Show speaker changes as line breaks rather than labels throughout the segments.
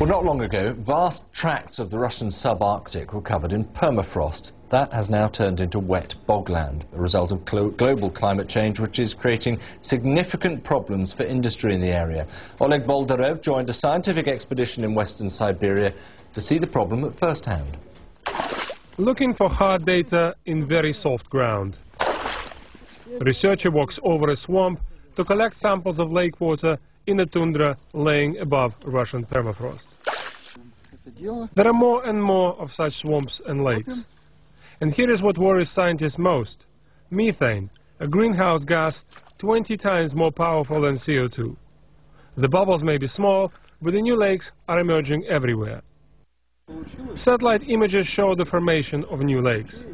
Well, not long ago, vast tracts of the Russian subarctic were covered in permafrost. That has now turned into wet bogland, a result of glo global climate change, which is creating significant problems for industry in the area. Oleg Boldyrev joined a scientific expedition in western Siberia to see the problem at first hand.
Looking for hard data in very soft ground. A researcher walks over a swamp to collect samples of lake water in the tundra laying above Russian permafrost. There are more and more of such swamps and lakes. And here is what worries scientists most. Methane, a greenhouse gas 20 times more powerful than CO2. The bubbles may be small, but the new lakes are emerging everywhere. Satellite images show the formation of new lakes.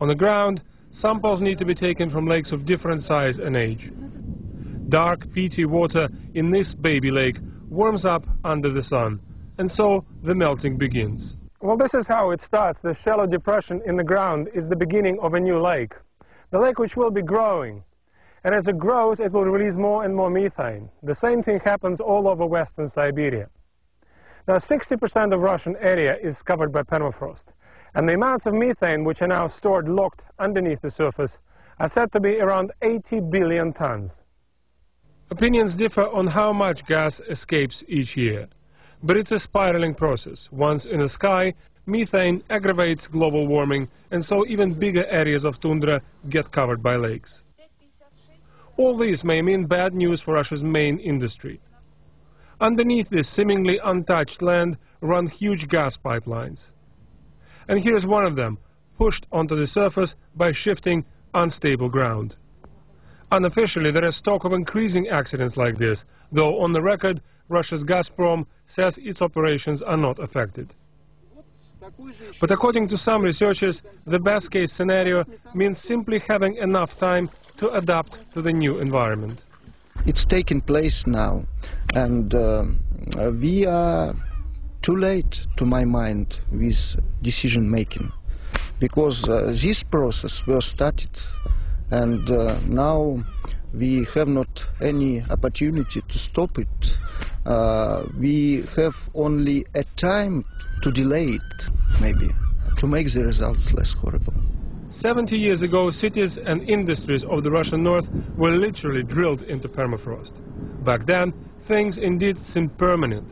On the ground, samples need to be taken from lakes of different size and age. Dark, peaty water in this baby lake warms up under the sun, and so the melting begins. Well, this is how it starts. The shallow depression in the ground is the beginning of a new lake. The lake which will be growing. And as it grows, it will release more and more methane. The same thing happens all over western Siberia. Now, 60% of Russian area is covered by permafrost. And the amounts of methane which are now stored locked underneath the surface are said to be around 80 billion tons. Opinions differ on how much gas escapes each year. But it's a spiraling process. Once in the sky, methane aggravates global warming, and so even bigger areas of tundra get covered by lakes. All this may mean bad news for Russia's main industry. Underneath this seemingly untouched land run huge gas pipelines. And here's one of them, pushed onto the surface by shifting unstable ground. Unofficially, there is talk of increasing accidents like this, though on the record, Russia's Gazprom says its operations are not affected. But according to some researchers, the best case scenario means simply having enough time to adapt to the new environment.
It's taking place now, and uh, we are too late, to my mind, with decision making, because uh, this process was started and uh, now we have not any opportunity to stop it. Uh, we have only a time to delay it, maybe, to make the results less horrible.
70 years ago, cities and industries of the Russian north were literally drilled into permafrost. Back then, things indeed seemed permanent.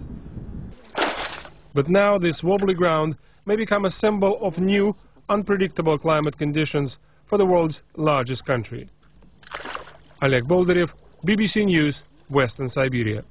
But now this wobbly ground may become a symbol of new, unpredictable climate conditions for the world's largest country. Oleg Boldyrev, BBC News, Western Siberia.